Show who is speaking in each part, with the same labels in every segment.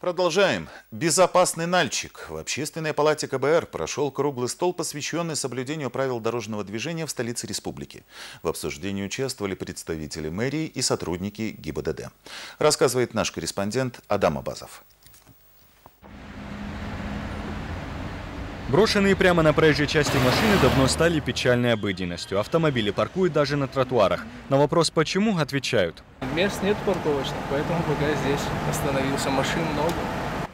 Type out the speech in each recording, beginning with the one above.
Speaker 1: Продолжаем. Безопасный Нальчик. В Общественной палате КБР прошел круглый стол, посвященный соблюдению правил дорожного движения в столице республики. В обсуждении участвовали представители мэрии и сотрудники ГИБДД. Рассказывает наш корреспондент Адам Абазов.
Speaker 2: Брошенные прямо на проезжей части машины давно стали печальной обыденностью. Автомобили паркуют даже на тротуарах. На вопрос «почему?» отвечают.
Speaker 3: Мест нет парковочных, поэтому пока здесь остановился. Машин много.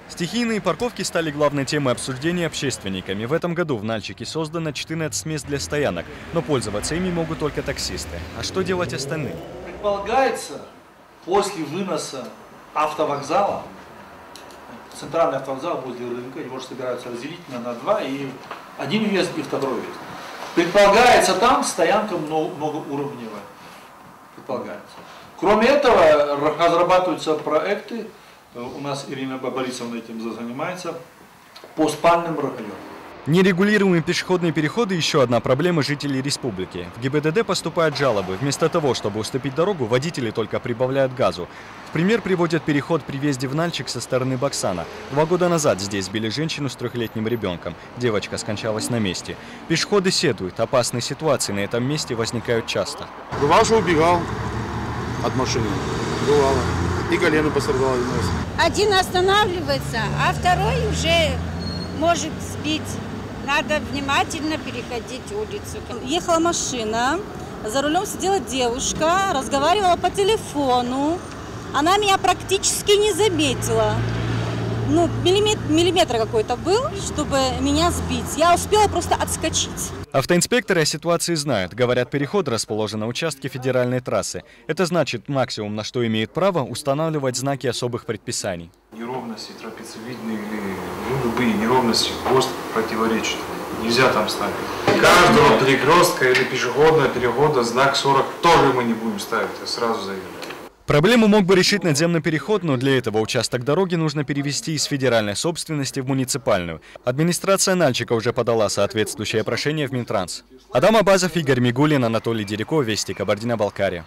Speaker 2: Стихийные парковки стали главной темой обсуждения общественниками. В этом году в Нальчике создано 14 мест для стоянок, но пользоваться ими могут только таксисты. А что делать остальным?
Speaker 4: Предполагается, после выноса автовокзала центральный автовокзал возле рынка, его же собираются разделить на, на два, и один въезд и второй въезд. Предполагается там стоянка многоуровневая. Предполагается. Кроме этого, разрабатываются проекты, у нас Ирина Борисовна этим занимается, по спальным районам.
Speaker 2: Нерегулируемые пешеходные переходы – еще одна проблема жителей республики. В ГИБДД поступают жалобы. Вместо того, чтобы уступить дорогу, водители только прибавляют газу. В пример приводят переход при въезде в Нальчик со стороны Баксана. Два года назад здесь сбили женщину с трехлетним ребенком. Девочка скончалась на месте. Пешеходы седуют. Опасные ситуации на этом месте возникают часто.
Speaker 5: Бывал, что убегал от машины. Бывало. И колено пострадало.
Speaker 6: Один останавливается, а второй уже может сбить надо внимательно переходить улицу.
Speaker 7: Ехала машина, за рулем сидела девушка, разговаривала по телефону. Она меня практически не заметила. Ну, миллиметр, миллиметр какой-то был, чтобы меня сбить. Я успела просто отскочить.
Speaker 2: Автоинспекторы о ситуации знают. Говорят, переход расположен на участке федеральной трассы. Это значит, максимум, на что имеет право, устанавливать знаки особых предписаний.
Speaker 8: Неровности трапециевидные или любые неровности, ГОСТ противоречит. Нельзя там ставить. Каждого перекрестка или пешеходного перехода знак 40 тоже мы не будем ставить, я сразу заявляю.
Speaker 2: Проблему мог бы решить надземный переход, но для этого участок дороги нужно перевести из федеральной собственности в муниципальную. Администрация Нальчика уже подала соответствующее прошение в Минтранс. Адам Абазов, Игорь Мигулин, Анатолий Деряков, Вести, Кабардино-Балкария.